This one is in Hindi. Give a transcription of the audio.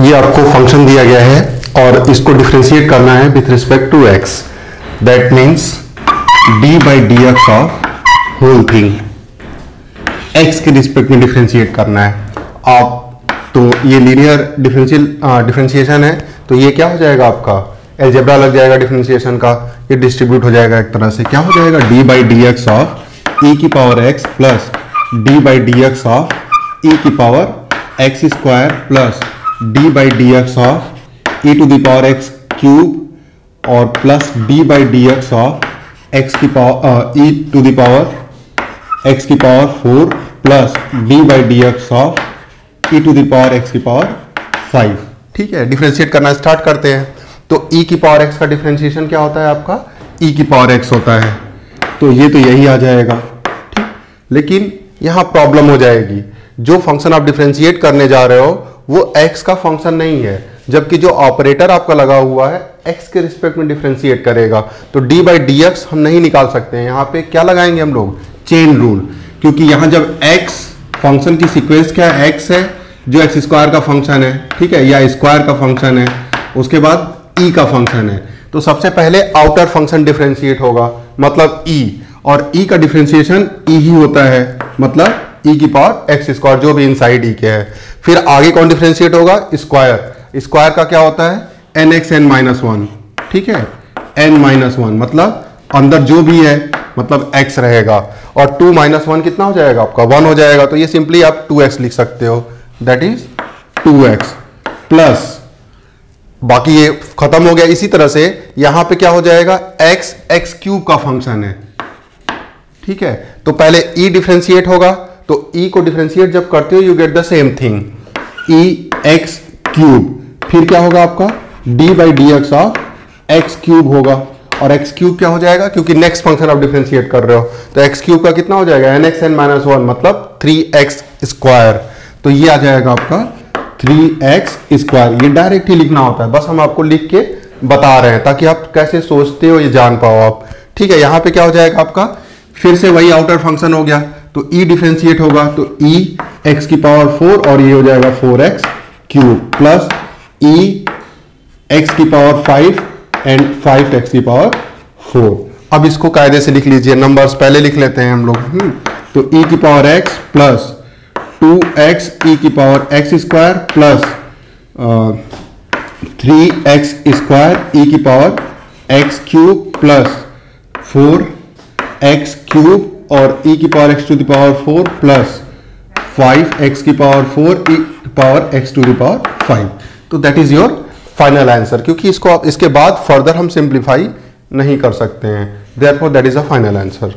ये आपको फ़ंक्शन दिया गया है और इसको डिफ्रेंशिएट करना है with respect to x that means d by d x of whole thing x के रिस्पेक्ट में डिफ्रेंशिएट करना है। आप तो ये लीनियर डिफरेंशियल डिफ्रेंशिएशन है तो ये क्या हो जाएगा आपका? एल्जेब्रा लग जाएगा डिफ्रेंशिएशन का। ये डिस्ट्रीब्यूट हो जाएगा एक तरह से। क्या हो जाएगा? D by d x of e की power x plus d by d x of e की power x square plus d by d x of e to the power x cube और plus d by d x of x की power e to the power x की power four plus d by d x of e to the power x की पावर फाइव ठीक है डिफ्रेंशिएट करना स्टार्ट करते हैं। तो ई की पावर एक्स का डिफ्रेंशिएशन क्या होता है आपका? ई की पावर एक्स होता है। तो ये तो यही आ जाएगा। ठीक? लेकिन यहाँ प्रॉब्लम हो जाएगी। जो फ़ंक्शन आप डिफ्रेंशिएट करने जा रहे हो वो एक्स का फ़ंक्शन नहीं है जबकि जो ऑपरेटर आपका लगा हुआ है एक्स के रिस्पेक्ट में डिफ्रेंशिएट करेगा। तो डी बाई डी एक्स हम नहीं निकाल सकते हैं। यहाँ पे क्या लगाएँगे हम लोग? चेन रूल क्योंकि यहाँ जब एक्स फ़ंक्शन की सीक्वेंस क्या है? एक्स है जो एक्स स्क्वायर का फ़ंक्शन है ठीक है? या स्क्वायर का फ़ंक्शन है उसके बाद ई e का फ़ंक्शन है। तो सबसे पहले आउटर फ़ंक्शन डिफ्रेंशिएट होगा मतलब ई e, और ई e का डिफ्रेंशिएशन ई ही होता है मतलब ई की पावर एक्स स्क्वायर जो भी इनसाइड ई के है। फिर आगे कौन डिफ्रेंशिएट होगा? स्क्वायर स्क्वायर का क्या होता है? N x n minus one ठीक है? एन माइनस वन मतलब अंदर जो भी है मतलब x रहेगा। और टू माइनस वन कितना हो जाएगा आपका? वन हो जाएगा। तो ये सिंपली आप टू एक्स लिख सकते हो। That is two x plus बाकी ये खत्म हो गया। इसी तरह से यहाँ पे क्या हो जाएगा? X x क्यूब का फ़ंक्शन है। ठीक है? तो पहले e डिफ्रेंशिएट होगा। तो e को डिफ्रेंशिएट जब करते हो you get the same thing e x cube फिर क्या होगा आपका? D by d x of x cube होगा। और एक्स क्यूब क्या हो जाएगा? क्योंकि नेक्स्ट फ़ंक्शन आप डिफ्रेंशिएट कर रहे हो। तो एक्स क्यूब का कितना हो जाएगा? N x n minus one मतलब थ्री एक्स स्क्वायर तो ये आ जाएगा आपका थ्री एक्स स्क्वायर ये डायरेक्ट ही लिखना होता है। बस हम आपको लिख के बता रहे हैं, ताकि आप कैसे सोचते हो ये जान पाओ आप। ठीक है, यहाँ पे क्या हो जाएगा आपका? फिर से वही आउटर फ़ंक्शन हो गया। तो ई e डिफ्रेंशिएट होगा तो ई एक्स की पावर फोर और ये हो जाएगा four x cube plus e x की power five and five x की पावर फोर अब इसको कायदे से लिख लीजिए नंबर्स पहले लिख लेते हैं हम लोग। हम्म, तो ई e की power x plus two x e की power x square plus three x square e की power x cube plus four x cube और e की power x to the power four plus five x की power four e power x to the power five तो that is your final answer क्योंकि इसको आप, इसके बाद फर्दर हम सिंप्लीफाई नहीं कर सकते हैं. Therefore that is a final answer